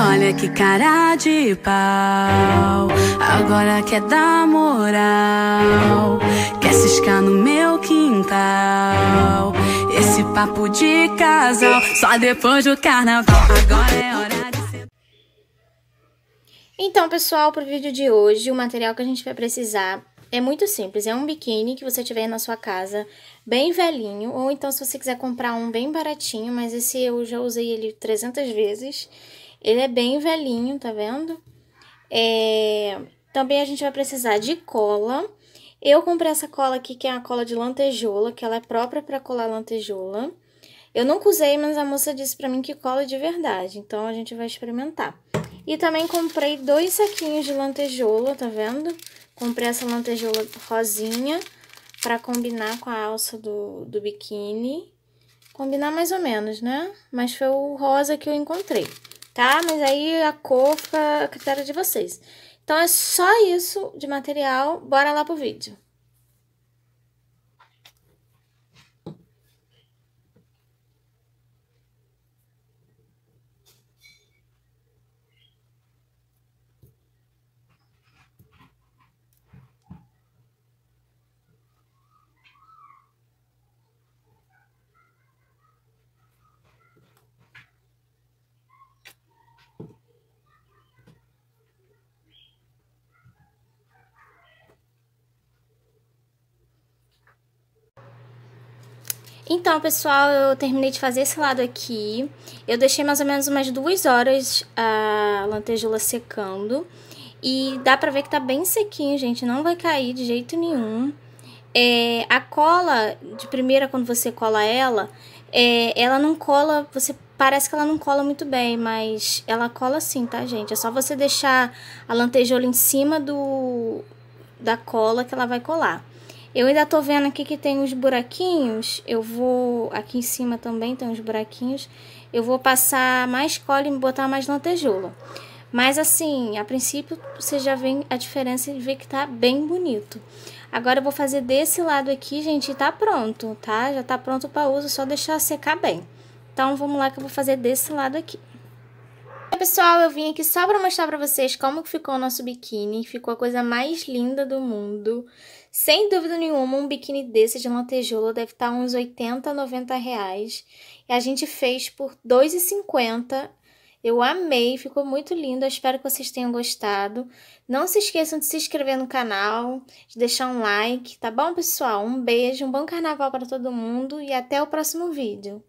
Olha que cara de pau. Agora quer dar moral. Quer ciscar no meu quintal. Esse papo de casal. Só depois do carnaval. Agora é hora. Então, pessoal, para o vídeo de hoje, o material que a gente vai precisar é muito simples. É um biquíni que você tiver na sua casa, bem velhinho. Ou então, se você quiser comprar um bem baratinho, mas esse eu já usei ele 300 vezes. Ele é bem velhinho, tá vendo? É... Também a gente vai precisar de cola. Eu comprei essa cola aqui, que é a cola de lantejoula, que ela é própria para colar lantejoula. Eu nunca usei, mas a moça disse para mim que cola de verdade, então a gente vai experimentar. E também comprei dois saquinhos de lantejoula, tá vendo? Comprei essa lantejoula rosinha para combinar com a alça do, do biquíni. Combinar mais ou menos, né? Mas foi o rosa que eu encontrei tá? Mas aí a cor fica a critério de vocês. Então, é só isso de material. Bora lá pro vídeo. Então, pessoal, eu terminei de fazer esse lado aqui. Eu deixei mais ou menos umas duas horas a lantejoula secando. E dá pra ver que tá bem sequinho, gente. Não vai cair de jeito nenhum. É, a cola, de primeira, quando você cola ela, é, ela não cola... Você Parece que ela não cola muito bem, mas ela cola sim, tá, gente? É só você deixar a lantejoula em cima do, da cola que ela vai colar. Eu ainda tô vendo aqui que tem uns buraquinhos. Eu vou... Aqui em cima também tem uns buraquinhos. Eu vou passar mais cola e botar mais lantejoula. Mas assim, a princípio você já vê a diferença e vê que tá bem bonito. Agora eu vou fazer desse lado aqui, gente, e tá pronto, tá? Já tá pronto para uso, só deixar secar bem. Então vamos lá que eu vou fazer desse lado aqui. Pessoal, eu vim aqui só para mostrar para vocês como ficou o nosso biquíni. Ficou a coisa mais linda do mundo. Sem dúvida nenhuma, um biquíni desse de lantejoula deve estar uns 80, 90 reais. E a gente fez por R$ 2,50. Eu amei, ficou muito lindo. Eu espero que vocês tenham gostado. Não se esqueçam de se inscrever no canal, de deixar um like, tá bom, pessoal? Um beijo, um bom carnaval para todo mundo e até o próximo vídeo.